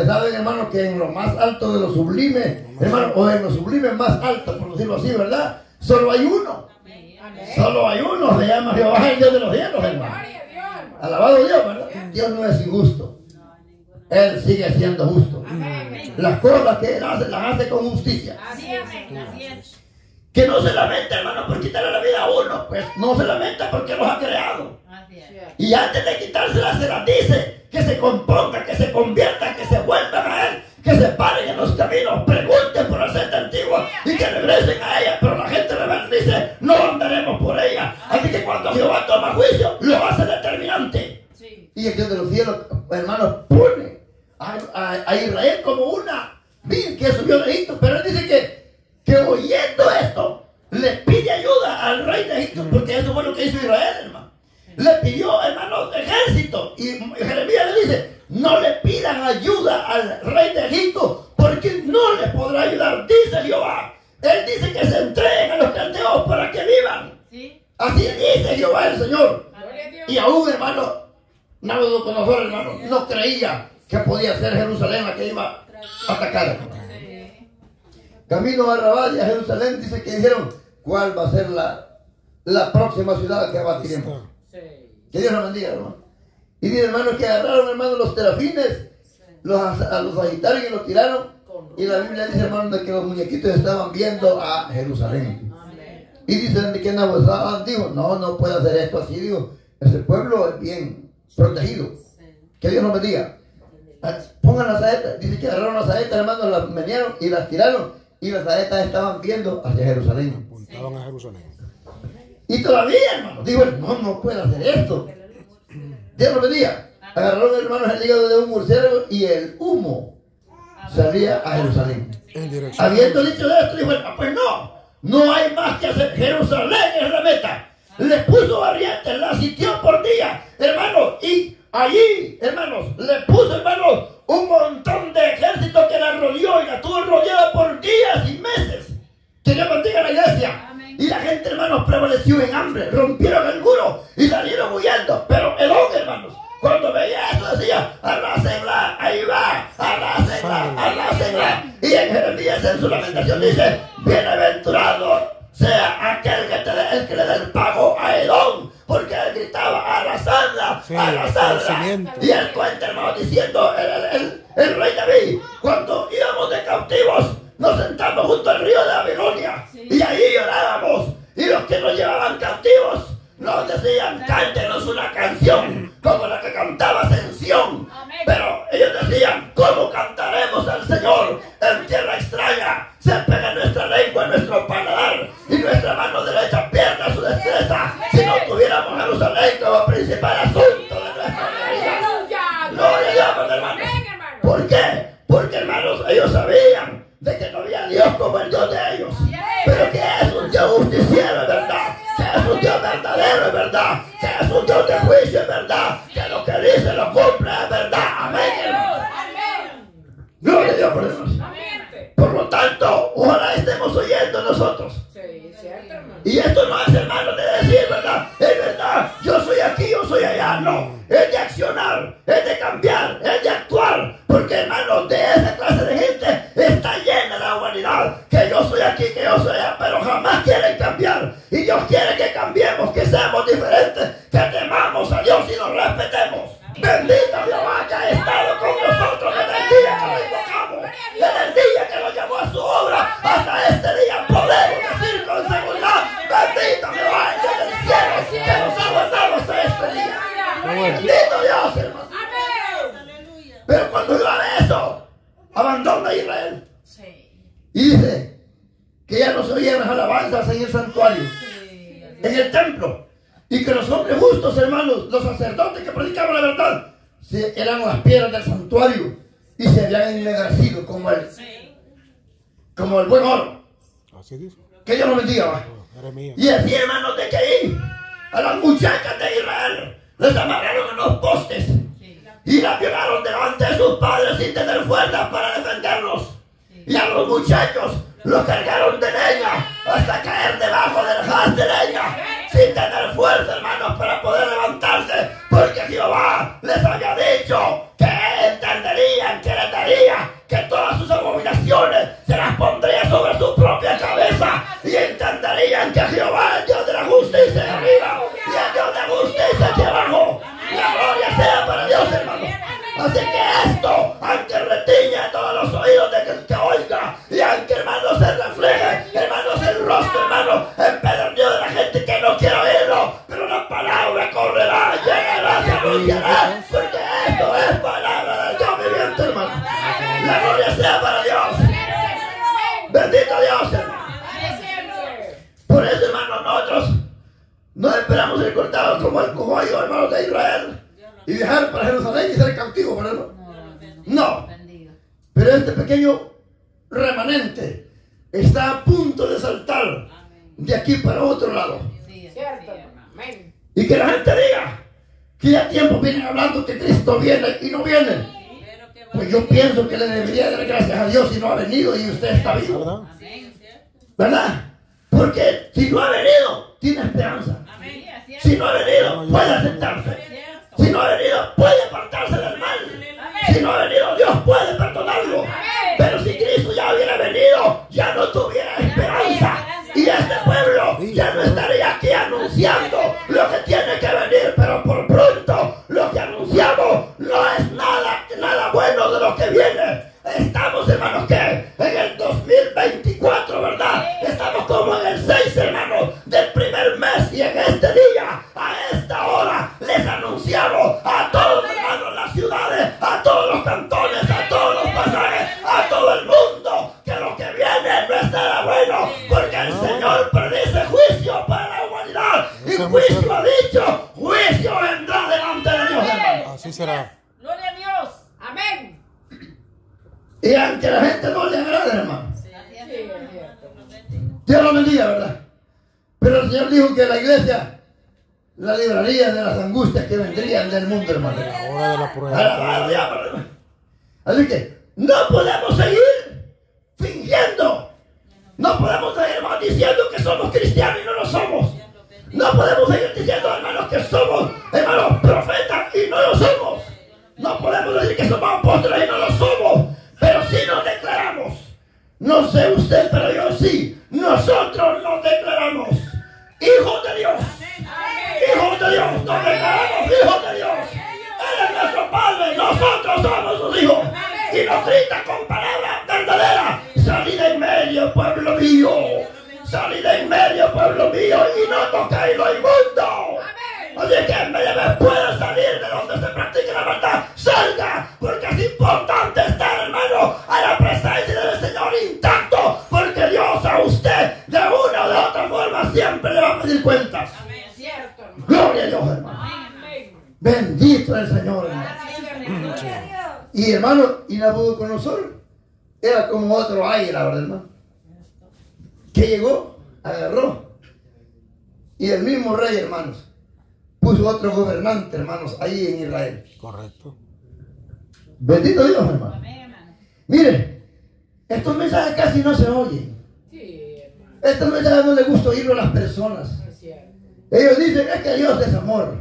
Ustedes saben, hermano, que en lo más alto de lo sublime, hermano, o en lo sublime más alto, por decirlo así, ¿verdad? Solo hay uno. Solo hay uno, se llama Jehová, el Dios de los cielos, hermano. Alabado Dios, ¿verdad? Dios no es injusto. Él sigue siendo justo. Las cosas que Él hace, las hace con justicia. Que no se lamenta, hermano, por quitarle la vida a uno. Pues no se lamenta porque los ha creado. Y antes de quitársela se las dice que se componga, que se convierta, que se caminos, pregunten por la senda antigua y que regresen a ella. Pero la gente rebelde dice, no andaremos por ella. Así que cuando Jehová toma juicio, lo hace determinante. Sí. Y el Dios de los cielos, hermanos, pone a, a- a Israel como una vil que subió de Egipto. Pero él dice que, que oyendo esto, le pide ayuda al rey de Egipto, porque eso fue lo que hizo Israel, hermano. Le pidió, hermanos, ejército. Y Jeremías le dice, no le pidan ayuda al rey de Egipto, porque no le podrá ayudar, dice Jehová. Él dice que se entreguen a los caldeos para que vivan. Sí. Así dice Jehová el Señor. Y aún, hermano, Nabucodonosor, hermano, no creía que podía ser Jerusalén la que iba a atacar. Camino a Rabat y a Jerusalén dice que dijeron, ¿cuál va a ser la, la próxima ciudad que abatiremos? Que Dios nos bendiga, hermano. Y dice, hermano, que agarraron, hermano, los terafines, los, a los agitaron y los tiraron. Y la Biblia dice, hermano, de que los muñequitos estaban viendo a Jerusalén. Y dicen de que Nabucodonosor dijo, no, no puede hacer esto así, digo, ese pueblo es bien protegido. Que Dios nos bendiga. Ah, Pongan las saetas. Dice que agarraron las saetas, hermano, las menearon y las tiraron. Y las saetas estaban viendo hacia Jerusalén. Apuntaban a Jerusalén. Y todavía, hermano, digo, no, no puede hacer esto. Dios bendiga. Agarraron, hermanos, el hígado de un murciélago y el humo salía a Jerusalén. Habiendo dicho esto, dijo, "Ah, pues no, no hay más que hacer. Jerusalén es la meta. Le puso barrientes, la sitió por día, hermano, y allí, decía, arrásenla, ahí va, arrásenla, arrásenla. Y en Jeremías en su lamentación dice, bienaventurado sea aquel que, te dé- el que le dé el pago a Edom, porque él gritaba, arrasadla, Sí, arrasadla. Y él cuenta, hermano, diciendo, el, el- el- el rey David, cuando íbamos de cautivos, nos sentamos junto al río de Babilonia, y ahí llorábamos, y los que nos llevaban cautivos, nos decían, cántenos Por eso. Amén. Por lo tanto, ojalá estemos oyendo nosotros. Sí, cierto, hermano. Y esto no es, hermano, de decir, ¿verdad? Es verdad, yo soy aquí, yo soy allá. No, es de accionar, es de cambiar, es de actuar. Porque, hermano, de esa clase de gente está llena la humanidad. Que yo soy aquí, que yo soy allá, pero jamás quieren cambiar. Y Dios quiere que cambiemos, que seamos diferentes, que temamos a Dios y nos respetemos. Bendito Jehová que ha estado con nosotros desde el día que lo invocamos, desde el día que lo llamó a su obra, hasta este día podemos decir con seguridad, bendito Jehová, el Dios del cielo, que nos ha guardado hasta este día. Bendito Dios, hermano. Amén. Pero cuando ve eso, abandona a Israel Sí. y dice que ya no se oían las alabanzas en el santuario, Sí. en el templo, y que los hombres justos, hermanos, los sacerdotes que predicaban la verdad, se- eran las piedras del santuario y se habían ennegrecido como el, Sí. como el buen oro. Así dice. Que Dios lo bendiga. Jeremías. Y así, hermanos, de que ahí a las muchachas de Israel les amarraron en los postes. Y las violaron delante de sus padres sin tener fuerzas para defenderlos. Y a los muchachos los cargaron de leña hasta caer debajo del haz de leña sin tener fuerza, hermanos, para poder levantarse, no esperamos ser cortados como el cogollo, hermanos de Israel, y viajar para Jerusalén y ser cautivo él. No. Pero este pequeño remanente está a punto de saltar de aquí para otro lado. Y que la gente diga que ya tiempo vienen hablando que Cristo viene y no viene. Pues yo pienso que le debería dar gracias a Dios si no ha venido y usted está vivo. ¿Verdad? ¿Verdad? Porque si no ha venido, tiene esperanza. Si no ha venido, puede aceptarse. Si no ha venido, puede apartarse del mal. Si no ha venido, Dios puede perdonarlo. Pero si Cristo ya hubiera venido, ya no tuviera esperanza. Anunciamos a todos, hermanos, en las ciudades, a todos los cantones, a todos los pasajes, a todo el mundo, que lo que viene no es nada bueno, porque el Señor predice juicio para la humanidad. Y juicio ha dicho, juicio vendrá delante de Dios, hermano. Así será. Gloria a Dios. Amén. Y aunque la gente no le agrade, hermano. Dios lo bendiga, ¿verdad? Pero el Señor dijo que la iglesia la libraría de las angustias que vendrían del mundo, hermano. La hora de la prueba. Alabado sea, hermano. Así que no podemos seguir fingiendo. No podemos seguir hermanos, diciendo que somos cristianos y no lo somos. No podemos seguir Y nos grita con palabras verdaderas. Salid en medio, pueblo mío. Salid en medio, pueblo mío, y no tocáis lo inmundo. Así que en vez de pueda salir de donde se practique la maldad, salga, porque es importante estar, hermano, a la presencia del Señor intacto, porque Dios a usted, de una o de otra forma, siempre le va a pedir cuentas. Gloria a Dios, hermano. Bendito el Señor, hermano. Y hermano, y Nabucodonosor era como otro águila, ¿verdad, hermano? Que llegó, agarró. Y el mismo rey, hermanos, puso otro gobernante, hermanos, ahí en Israel. Correcto. Bendito Dios, hermano. Mire, estos mensajes casi no se oyen. Sí, hermano. Estos mensajes no les gusta oírlo a las personas. Es cierto. Ellos dicen es que Dios es amor.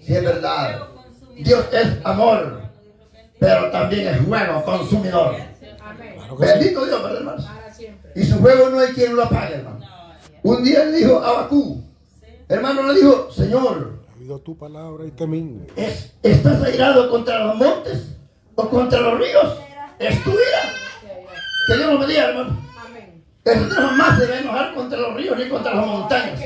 Sí, es verdad. Dios es amor, pero también es fuego consumidor. Claro. Bendito Dios, ¿verdad, hermanos? Para siempre. Y su fuego no hay quien lo apague, hermano. Un día le dijo a Abacú, hermano, le dijo, Señor, tu palabra y. ¿es- ¿estás airado contra los montes o contra los ríos? Es tu ira. Que Dios lo bendiga, hermano. Señor jamás se va a enojar contra los ríos ni contra las montañas.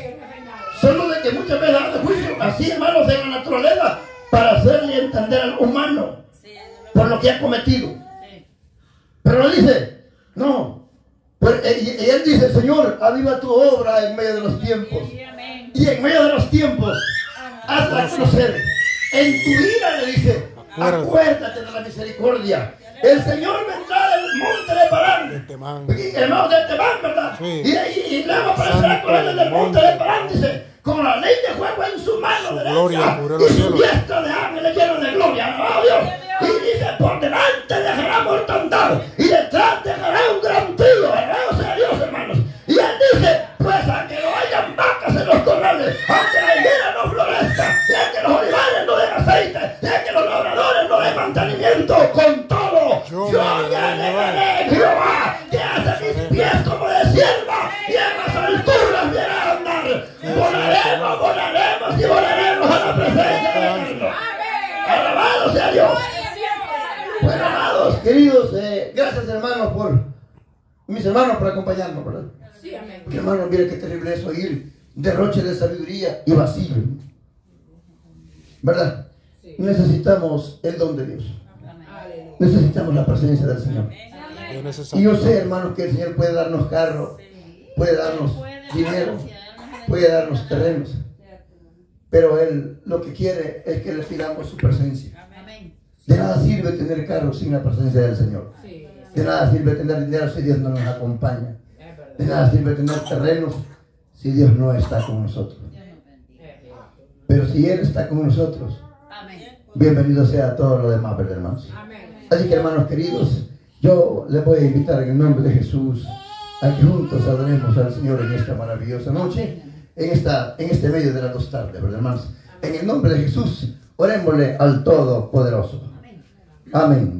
Solo de que muchas veces hace juicio, así hermanos, en la naturaleza, para hacerle entender al humano por lo que ha cometido. Pero él dice, no. Pues, eh, y, y él dice, Señor, aviva tu obra en medio de los tiempos. Y en medio de los tiempos, hazla conocer. En tu ira le dice, Acuérdate. de la misericordia. El Señor vendrá del monte de Parán. De Temán. Y hermanos de Temán, ¿verdad? Sí. Y, y, y luego aparecerá con él en el monte de Parán, dice, con la ley de fuego en su mano Su derecha gloria y los su cielos. diestra de ángeles lleno de gloria. alabado Dios. Y dice, por delante dejará mortandad y detrás dejará un gran trío. Alabado sea Dios, hermanos. Y él dice, pues aunque no hayan vacas en los corrales, aunque la higuera no florezca, y aunque los olivares no den aceite, y aunque los labradores no den mantenimiento, con todo, Yo yo me Adoraré a Jehová, que hace mis pies como de sierva y en las alturas de andar. Volaremos, volaremos y volaremos a la presencia del Eterno. Alabado sea Dios. Bueno, amados, queridos, eh, gracias hermanos por mis hermanos por acompañarnos, ¿verdad? Sí, amén. Porque hermano, mire qué terrible es oír derroche de sabiduría y vacío. ¿Verdad? Sí. Necesitamos el don de Dios. Necesitamos la presencia del Señor. Y yo sé, hermanos, que el Señor puede darnos carro, puede darnos dinero, puede darnos terrenos. Pero Él lo que quiere es que le pidamos su presencia. De nada sirve tener carro sin la presencia del Señor. De nada sirve tener dinero si Dios no nos acompaña. De nada sirve tener terrenos si Dios no está con nosotros. Pero si Él está con nosotros, bienvenido sea todo lo demás, ¿verdad, hermanos? Así que, hermanos queridos, yo les voy a invitar en el nombre de Jesús a que juntos adoremos al Señor en esta maravillosa noche, en, esta, en este medio de las dos tardes, ¿verdad, hermanos? En el nombre de Jesús, orémosle al Todopoderoso. Amén.